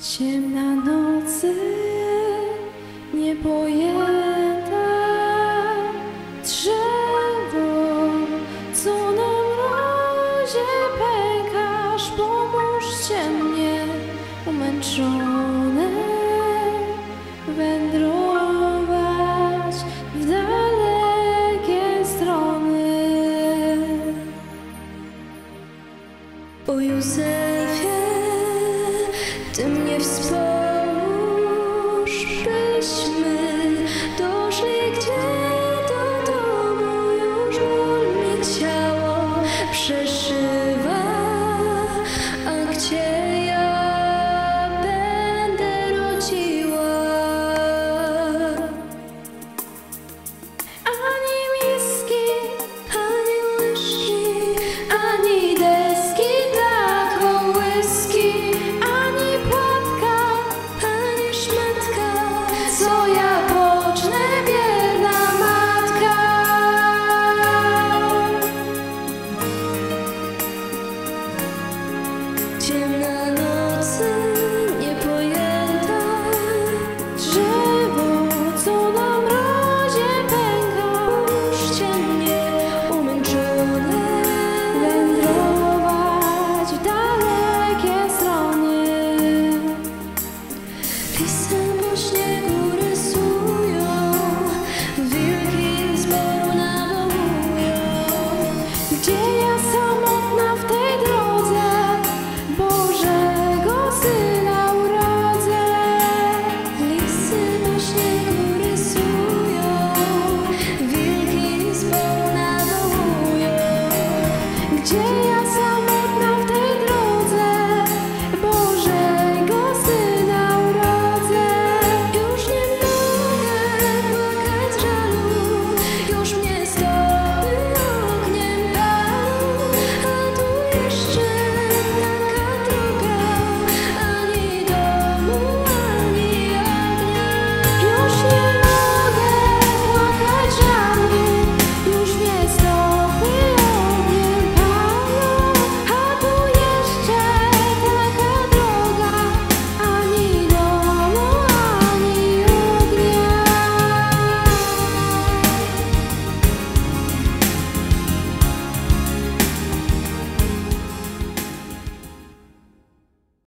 Ciemna nocy, nie niepojęte drzewo, co na mrozie pękasz, pomóżcie mnie, umęczone wędrować w dalekie strony. Bo Tym nie wspomnę.